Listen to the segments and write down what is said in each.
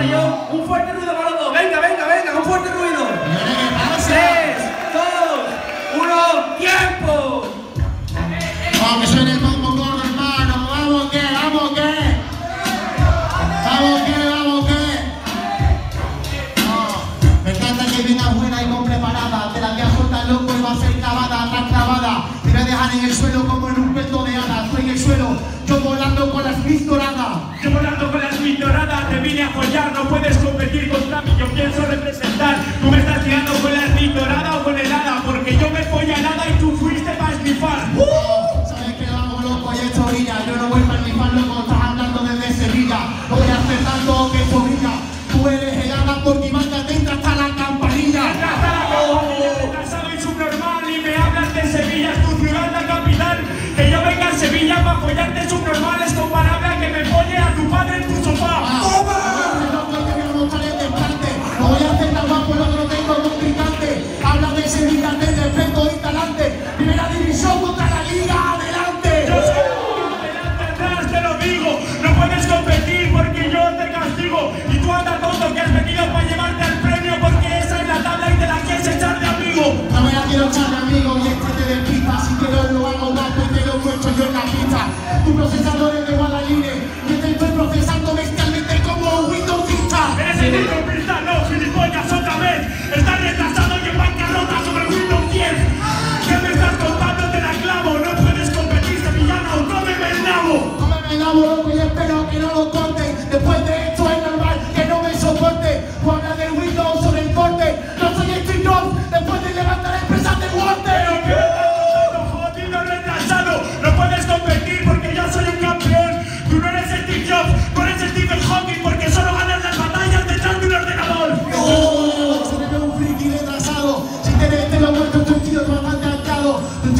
Un fuerte ruido para los dos. Venga, venga, venga, un fuerte ruido. Tres, dos, uno, tiempo. Vamos, que suene gordo, hermano. Vamos, que, vamos, que. Vamos, que, vamos, que. Me encanta que vengas buena y con preparada. Te la voy a cortar loco va a ser clavada, tras clavada. Te voy a dejar en el suelo como en un peto de hadas. Estoy en el suelo, yo volando con las mis. Yo volando con las mis. Yo no voy para el infierno como estás hablando desde Sevilla. Voy a hacer tanto que sonría. Tú eres el ala porque Iván te entra hasta la campanilla. Entra hasta la campanilla, oh. sabes subnormal y me hablas de Sevilla, es tu ciudad.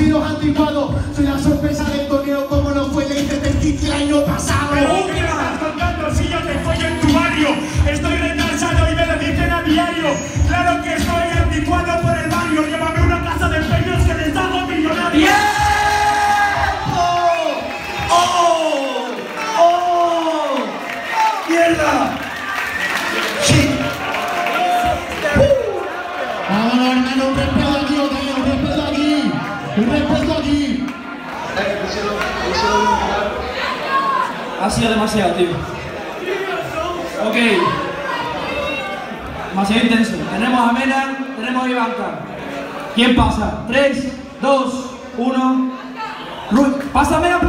tiros antiguados. Soy la sorpresa del torneo como lo fue el de este el año pasado. Me buscas contando si yo te follo en tu barrio. Estoy retrasado y me lo dicen a diario. Claro que soy anticuado Ha sido demasiado, tío. Ok. Demasiado intenso. Tenemos a Mena, tenemos a Ivanka. ¿Quién pasa? 3, 2, 1. Pasa Mena,